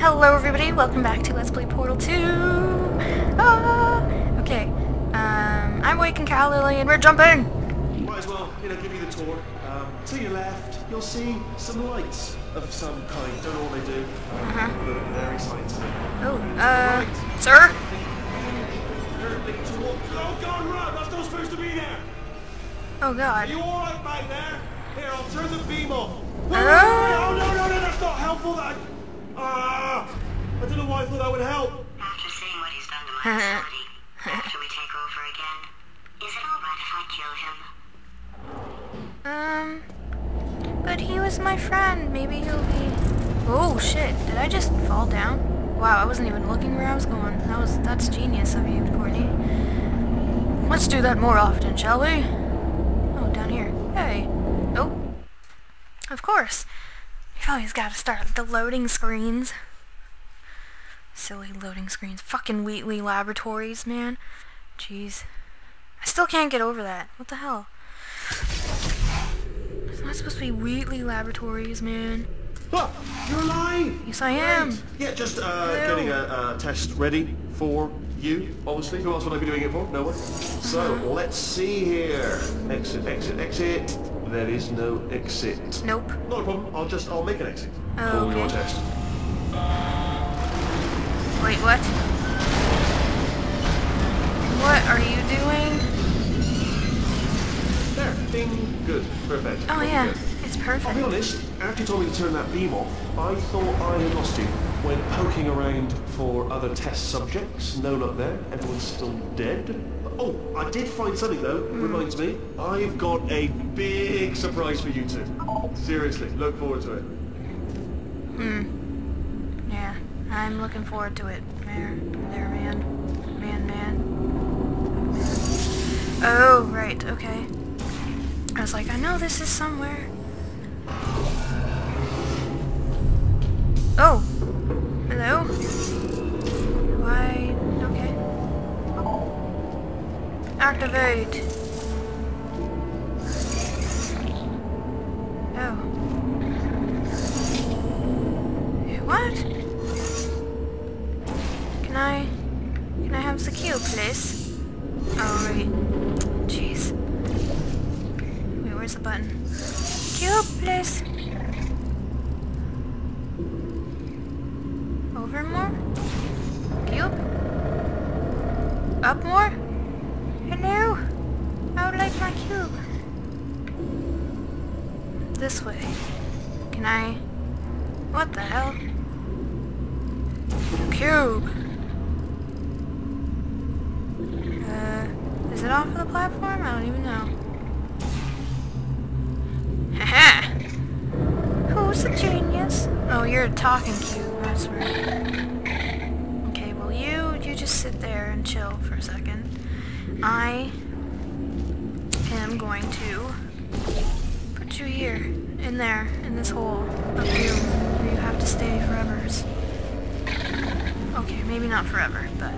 Hello everybody, welcome back to Let's Play Portal 2! Ah! Okay, um, I'm AwakenedCallaLilly and we're jumping! Might as well, you know, give you the tour. Um, to your left, you'll see some lights of some kind. Don't know what they do. Um, Uh-huh. but Very scientific. Oh, uh, sir? Oh God, Rob, that's not supposed to be there. Oh Are god. you all right back there? Here, I'll turn the beam off. Wait, Oh. wait, wait, oh no, no, no, that's not helpful. That. Ah, I don't know why I thought that would help. After seeing what he's done to my facility, after we take over again, is it alright if I kill him? Um, but he was my friend, maybe he'll be... Oh shit, did I just fall down? Wow, I wasn't even looking where I was going. That was, that's genius of you, Courtney. Let's do that more often, shall we? Oh, down here. Hey. Oh. Of course. Always got to start with the loading screens. Silly loading screens. Fucking Wheatley Laboratories, man. Jeez. I still can't get over that. What the hell? It's not supposed to be Wheatley Laboratories, man. Ah, you're alive. Yes, I am. Yeah, just uh, getting a, test ready for you, obviously. Who else would I be doing it for? No one. So, Uh-huh. let's see here. Exit, exit, exit. There is no exit. Nope. Not a problem. I'll just, I'll make an exit. Oh, for your okay. test. Wait, what? What are you doing? There. Ding. Good. Perfect. Oh Looking yeah, good. it's perfect. I'll be honest, after you told me to turn that beam off, I thought I had lost you. Went poking around for other test subjects, no luck there. Everyone's still dead. Oh, I did find something though, reminds me. I've got a big surprise for you two. Seriously, look forward to it. Hmm. Yeah, I'm looking forward to it. There, there, man. Man, man. Oh, right, okay. I was like, I know this is somewhere. Oh! Hello? Why? Activate! Oh. What? Can I... Can I have the cube, please? Oh, right. Jeez. Wait, where's the button? Cube, please! Over more? Cube? Up more? Hello? I would like my cube. This way. Can I... What the hell? Cube! Uh, is it off of the platform? I don't even know. Haha! Who's the genius? Oh, you're a talking cube, that's right. Okay, well you, you just sit there and chill for a second. I am going to you here, in there, in this hole of doom, where you have to stay forever. Okay, maybe not forever, but...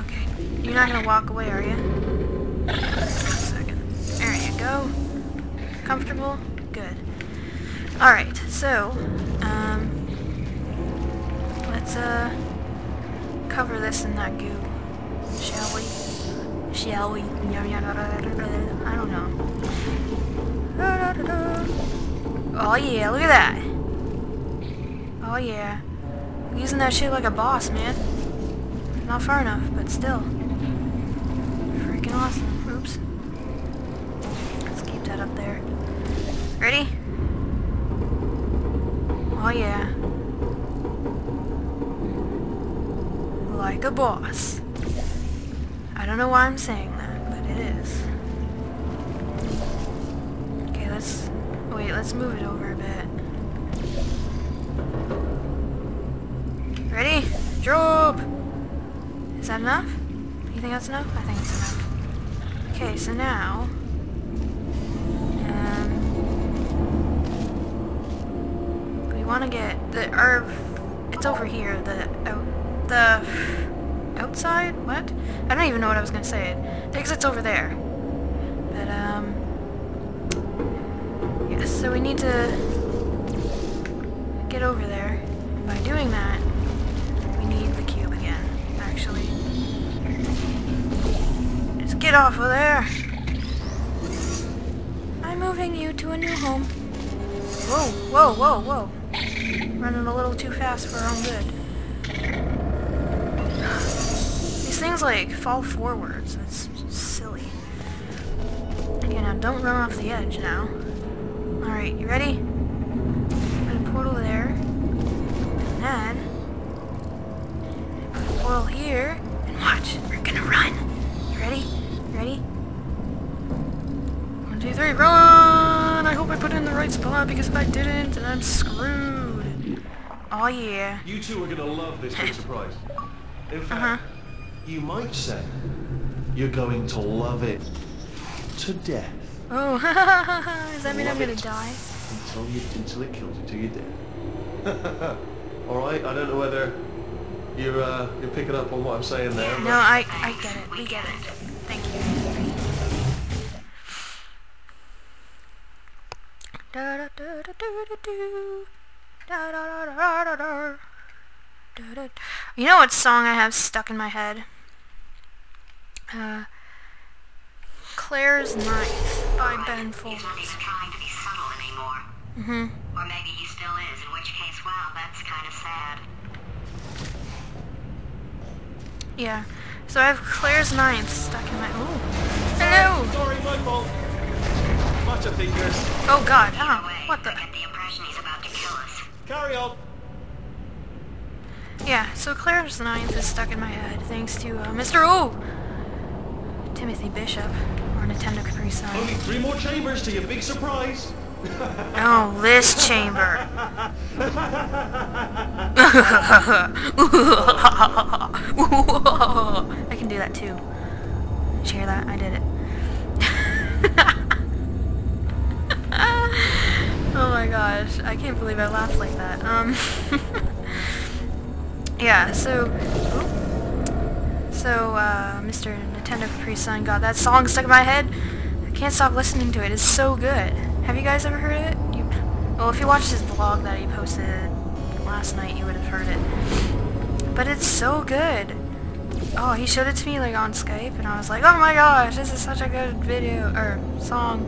Okay, you're not gonna walk away, are you? Second. There you go. Comfortable? Good. Alright, so, um... Let's, uh... Cover this in that goo. Shall we? Shall we? I don't know. Oh yeah, look at that. Oh yeah. Using that shit like a boss, man. Not far enough, but still. Freaking awesome. Oops. Let's keep that up there. Ready? Oh yeah. Like a boss. I don't know why I'm saying that, but it is. Okay, let's... Wait, let's move it over a bit. Ready? Drop! Is that enough? You think that's enough? I think it's enough. Okay, so now... Um, we want to get the herb... It's over here, the out... The... Outside? What? I don't even know what I was to say. The exit's over there. But, um... Yes, so we need to get over there. By doing that, we need the cube again, actually. Just get off of there! I'm moving you to a new home. Whoa, whoa, whoa, whoa. Running a little too fast for our own good. Like fall forwards. That's silly. Okay, now don't run off the edge now. Alright, you ready? Put a portal there. And then put a portal here. And watch, we're gonna run. You ready? You ready? One, two, three, run! I hope I put it in the right spot because if I didn't, then I'm screwed. Oh yeah. You two are to love this big surprise. In fact, Uh-huh. You might say you're going to love it to death Oh, does that mean I'm gonna die? until you until it kills you till you're dead. All right. I don't know whether you're uh, you're picking up on what I'm saying there. No, I I get it. We get it. Thank you. Da da da da da da do. Da da da da da da. Da da. You know what song I have stuck in my head? Uh, Claire's Ninth by Ben He's not Folds. even trying to be subtle anymore. Mhm. Or maybe he still is, in which case, wow, that's kind of sad. Yeah. So I have Claire's Ninth stuck in my. Ooh. Hello. Sorry, my fault. Much of thinkers. Oh God. Either way, what the? I get the impression he's about to kill us. Carry on. Yeah, so Claire's Ninth is stuck in my head thanks to uh, Mr. O! Timothy Bishop, or Nintendo Capri Sun. Only three more chambers to your big surprise. Oh, this chamber. I can do that too. Did you hear that? I did it. oh my gosh, I can't believe I laughed like that. Um, yeah, so, oop. So, uh, Mr. Nintendo Capri Sun got that song stuck in my head. I can't stop listening to it. It's so good. Have you guys ever heard it? You, well, if you watched his vlog that he posted last night, you would have heard it. But it's so good. Oh, he showed it to me like on Skype, and I was like, oh my gosh, this is such a good video or song.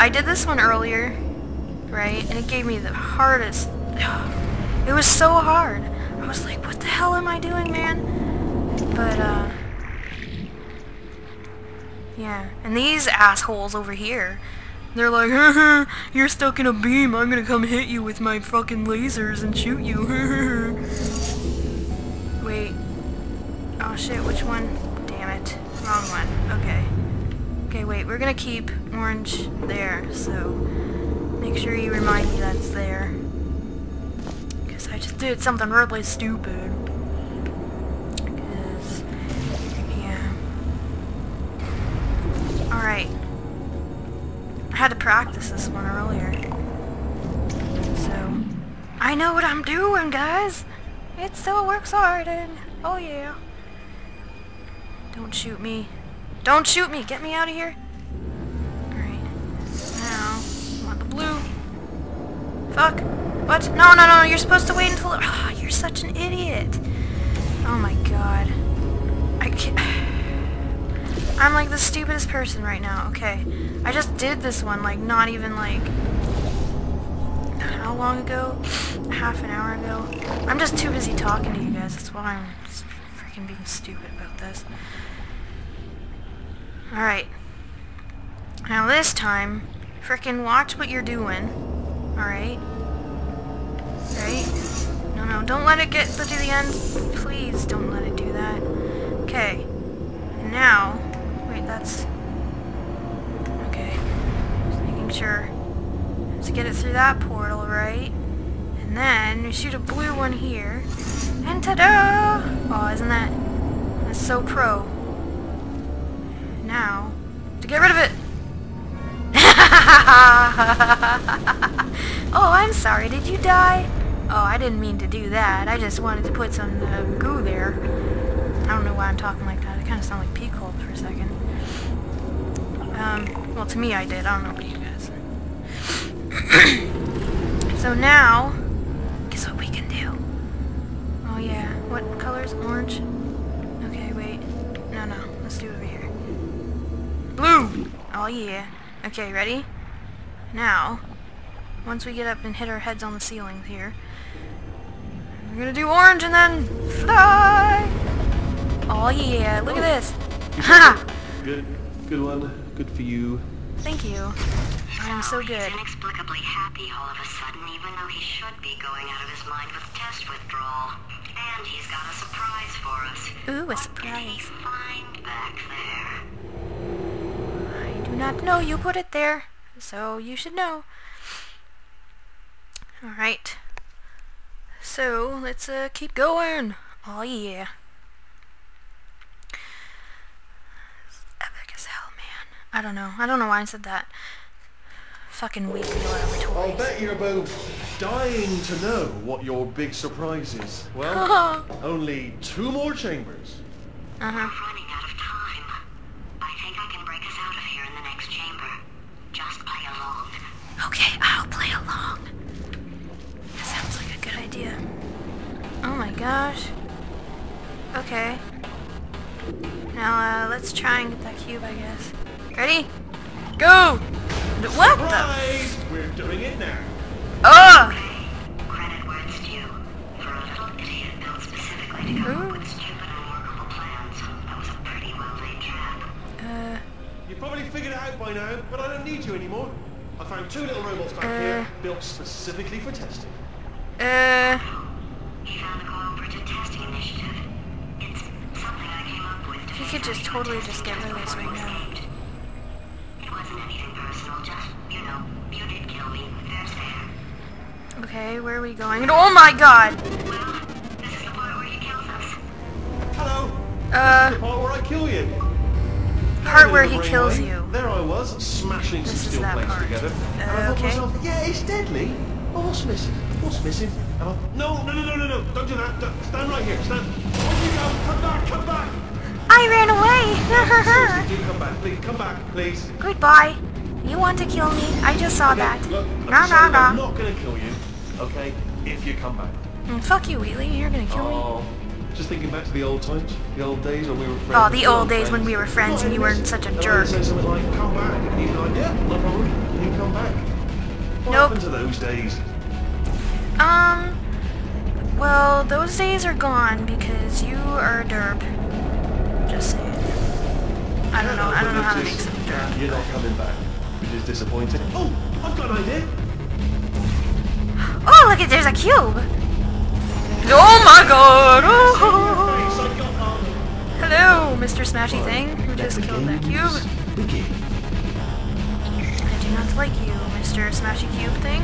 I did this one earlier, right? And it gave me the hardest. It was so hard. I was like, what the hell am I doing, man? But, uh. Yeah, and these assholes over here, they're like, you're stuck in a beam, I'm gonna come hit you with my fucking lasers and shoot you. Wait. Oh shit, which one? Damn it. Wrong one. Okay. Okay, wait, we're gonna keep orange there, so make sure you remind me that's there. Because I just did something really stupid. Because, yeah. Alright. I had to practice this one earlier. So, I know what I'm doing, guys! It still works hard, and, oh yeah. Don't shoot me. Don't shoot me! Get me out of here! Alright. Now, I want the blue. Fuck. What? No, no, no, you're supposed to wait until... Ah, you're such an idiot. Oh my god. I can't... I'm like the stupidest person right now. Okay. I just did this one, like, not even, like... How long ago? Half an hour ago? I'm just too busy talking to you guys. That's why I'm freaking being stupid about this. Alright. Now this time, frickin' watch what you're doing. Alright? Right? No, no, don't let it get to the end. Please don't let it do that. Okay. Now, wait, that's... Okay. Just making sure to get it through that portal, right? And then we shoot a blue one here. And ta-da! Oh, isn't that... That's so pro. Now, to get rid of it! oh, I'm sorry. Did you die? Oh, I didn't mean to do that. I just wanted to put some uh, goo there. I don't know why I'm talking like that. It kind of sounded like pea cold for a second. Um, well, to me I did. I don't know about you guys. so now, guess what we can do? Oh yeah, what color's orange? Okay, wait. No, no, let's do it. Blue! Oh yeah. Okay, ready? Now, once we get up and hit our heads on the ceilings here, we're gonna do orange and then fly! Oh yeah, look at this! Ha! Good, good one. Good for you. Thank you. I am so He's good. inexplicably happy all of a sudden, even though he should be going out of his mind with test withdrawal. And he's got a surprise for us. Ooh, a What did he surprise. find back there? Not know you put it there, so you should know. Alright. So, let's uh, keep going. Oh yeah. It's epic as hell, man. I don't know. I don't know why I said that. Fucking weak I'll bet you're both dying to know what your big surprise is. Well, only two more chambers. Uh-huh. We're running out of time. I think I can break us out of here in the next chamber. Just play along. Okay, I'll play along. That sounds like a good idea. Oh my gosh. Okay. Now, uh, let's try and get that cube, I guess. Ready? Go! D- What the? Right, we're doing it now. Ugh! Credit where it's due. For a little idiot built specifically to come up with stupid unworkable plans, that was a pretty well-laid trap. Uh, You probably figured it out by now, but I don't need you anymore. I found two little robots back here, built specifically for testing. uh, He found the cooperative testing initiative. It's something I came up with to he figure could just totally just get rid of this right now. it wasn't anything personal, just, you know, you did kill me. There's there. Okay, where are we going? Oh my god! Well, this is the part where he kills us. Hello. Uh, The part where I kill you. Part where he kills you. There I was, smashing This some steel plates part. together. Uh, and I thought okay. myself, yeah, it's deadly. Oh, what's missing? What's missing? And I, no, no, no, no, no, no, don't do that. Don't- stand right here, stand. On you go, come back, come back. I ran Seriously, away! do come back, please, come back, please. Goodbye. You want to kill me? I just saw Okay, that. Look, Nah, I'm, nah, saying I'm not gonna kill you, okay, if you come back. Mm, fuck you, Wheatley. You're gonna kill me. Oh, just thinking back to the old times, the old days when we were friends. Oh, the old days friends. when we were friends and you weren't such a jerk. say something like, come back, and be like, yeah, no problem, and you come back. What Nope. happened to those days? Um, well, those days are gone because you are a derp. Just saying. I don't know. I don't know how to make some derp. You're not coming back, which is disappointing. Oh, I've got an idea. Oh, look at there's a cube. Oh my god! Oh. I got one. Hello, Mr. Smashy Thing, who just killed that cube. I do not like you, Mr. Smashy Cube Thing.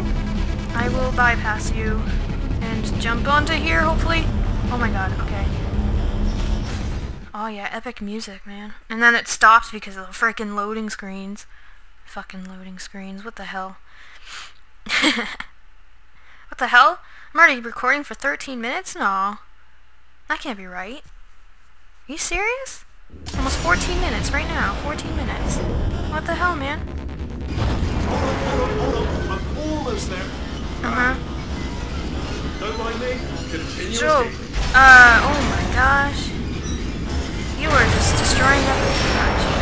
I will bypass you and jump onto here, hopefully. Oh my god, okay. Oh yeah, epic music, man. And then it stops because of the freaking loading screens. Fucking loading screens, what the hell? what the hell? I'm already recording for 13 minutes? No. That can't be right. Are you serious? Almost 14 minutes right now. 14 minutes. What the hell, man? Hold on, hold on, hold on. I'm almost there. Uh-huh. Don't mind me. Continue Joe, uh, oh my gosh. You are just destroying everything, aren't you?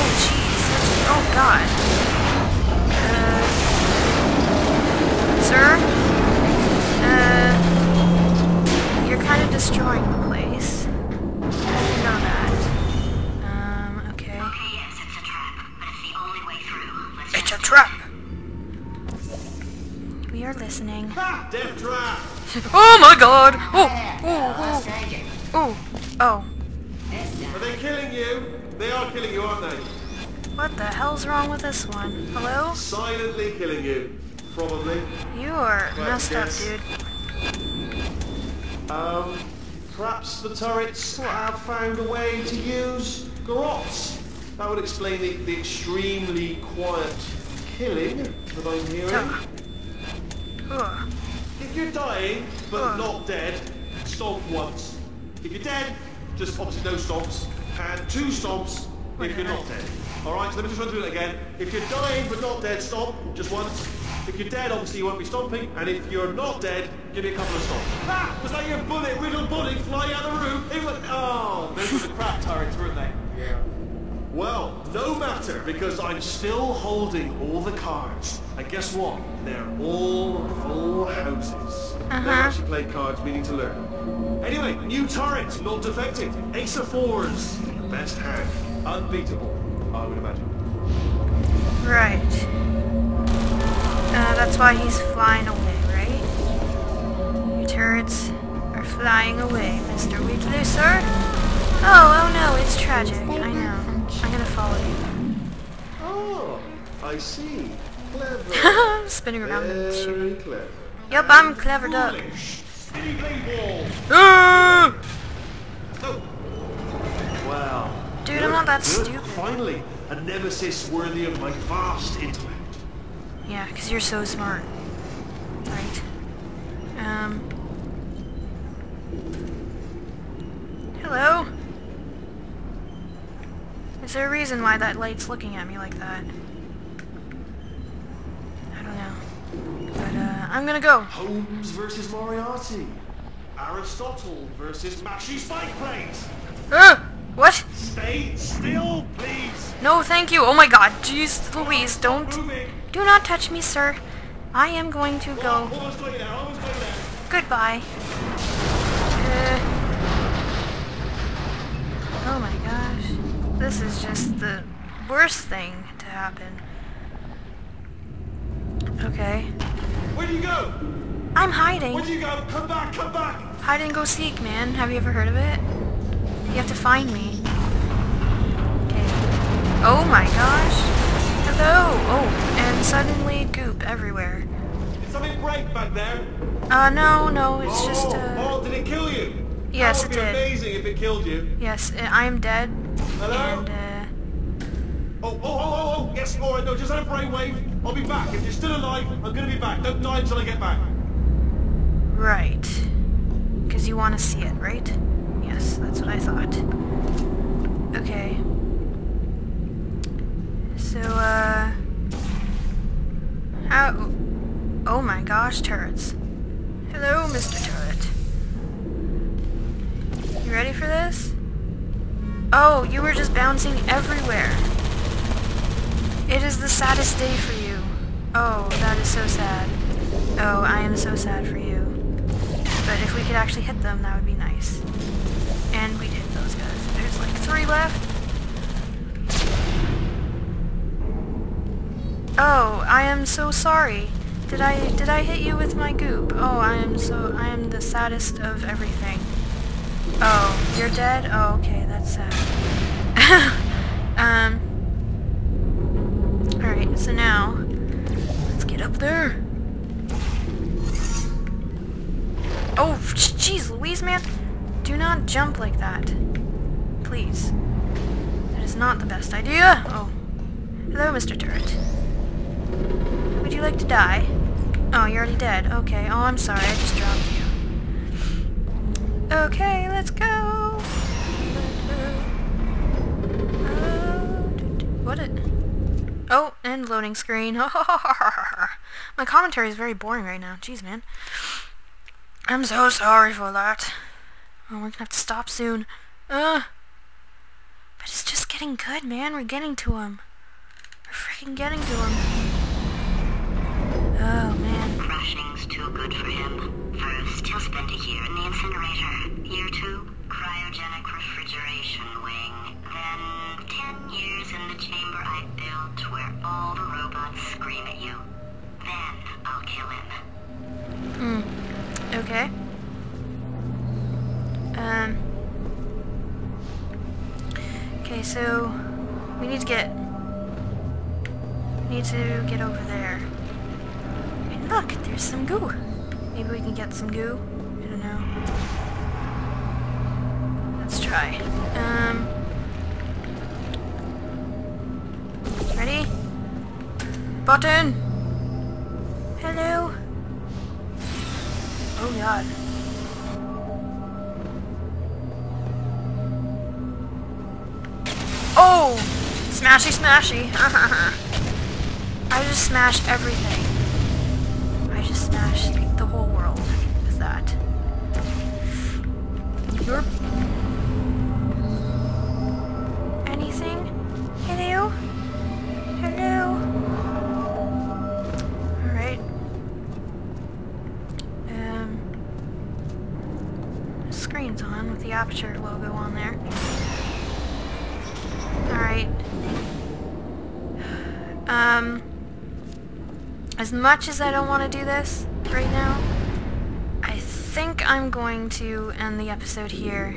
Oh, jeez. Oh, God. Uh, sir? Kind of destroying the place. You know that. Um, okay. Okay, yes, it's a trap, but it's the only way through. Let's It's a trap! We are listening. Ha! Death trap! Oh my god! Oh, oh, oh, oh, oh. Are they killing you? They are killing you, aren't they? What the hell's wrong with this one? Hello? Silently killing you. Probably. You are Well, messed up, dude. Um, perhaps the turrets have found a way to use garrotes. That would explain the, the extremely quiet killing that I'm hearing. If you're dying but not dead, stomp once. If you're dead, just obviously no stomps, and two stomps if you're not dead. Alright, so let me just run through it again. If you're dying but not dead, stomp, just once. If you're dead, obviously you won't be stomping, and if you're not dead, give me a couple of stomps. Ah! Was that your bullet, riddle bullet flying out of the room? It was... Oh! Those were the crap turrets, weren't they? Yeah. Well, no matter, because I'm still holding all the cards. And guess what? They're all full houses. Uh -huh. Never actually played cards, meaning to learn. Anyway, new turret, not defected. Ace of fours. Best hand. Unbeatable, I would imagine. Right. That's why he's flying away, right? Your turrets are flying away, Mr. Wheatley, sir. Oh, oh no, it's tragic. I know. I'm gonna follow you. Oh, I see. Clever. Spinning around and shooting. clever. Yep, I'm clevered up. Foolish. Spinny blade wall. Ah! Oh. Wow. Dude, I'm not that stupid. Finally, a nemesis worthy of my vast intellect. Yeah, because you're so smart. Right. Um. Hello? Is there a reason why that light's looking at me like that? I don't know. But, uh, I'm gonna go. Holmes versus Moriarty. Aristotle versus Mashy Spike Plates. Uh, what? Stay still, please. No, thank you. Oh my god. Jeez, Louise, don't. Do not touch me, sir. I am going to go. almost got there, almost got there. Goodbye. Uh, oh my gosh. This is just the worst thing to happen. Okay. Where do you go? I'm hiding. Where do you go? Come back, come back. Hide and go seek, man. Have you ever heard of it? You have to find me. Okay. Oh my gosh. Hello. Oh, and suddenly goop everywhere. Did something break back there? Uh, no, no, it's oh, just, uh... oh, did it kill you? Yes, it that would be amazing if it killed you. Yes, uh, I am dead. Hello? And, uh... Oh, oh, oh, oh, oh, yes, all right, no, just had a brainwave. I'll be back. If you're still alive, I'm gonna be back. Don't die until I get back. Right. Because you want to see it, right? Yes, that's what I thought. Okay. So, uh... How... Oh my gosh, turrets. Hello, Mr. Turret. You ready for this? Oh, you were just bouncing everywhere. It is the saddest day for you. Oh, that is so sad. Oh, I am so sad for you. But if we could actually hit them, that would be nice. And we'd hit those guys. There's like three left. Oh, I am so sorry. Did I did I hit you with my goop? Oh, I am so I am the saddest of everything. Oh, you're dead? Oh, okay, that's sad. um Alright, so now let's get up there. Oh, jeez, Louise, man. Do not jump like that. Please. That is not the best idea. Oh. Hello, Mr. Turret. Would you like to die? Oh, you're already dead. Okay. Oh, I'm sorry. I just dropped you. Okay, let's go. What it? Oh, and loading screen. My commentary is very boring right now. Jeez, man. I'm so sorry for that. Oh, we're gonna have to stop soon. Uh. But it's just getting good, man. We're getting to him. Freaking getting to him. Oh, man. Crushing's too good for him. First, he'll spend a year in the incinerator. Year two, cryogenic refrigeration wing. Then, ten years in the chamber I built where all the robots scream at you. Then, I'll kill him. Hmm. Okay. Um. Okay, so we need to get need to get over there. And look, there's some goo. Maybe we can get some goo. I don't know. Let's try. Um. Ready? Button. Hello. Oh god. Oh! Smashy smashy! I just smashed everything. I just smashed the whole world with that. You're... Anything? Hello? Hello? Alright. Um... Screen's on with the Aperture logo on there. Alright. Um... As much as I don't want to do this right now, I think I'm going to end the episode here.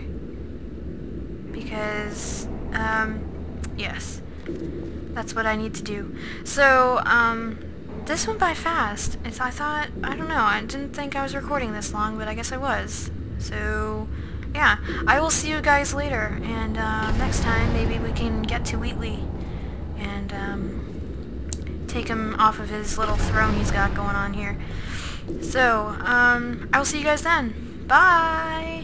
Because, um, yes. That's what I need to do. So, um, this went by fast. It's, I thought, I don't know, I didn't think I was recording this long, but I guess I was. So, yeah, I will see you guys later, and uh, next time maybe we can get to Wheatley and um, take him off of his little throne he's got going on here. So, um, I will see you guys then. Bye!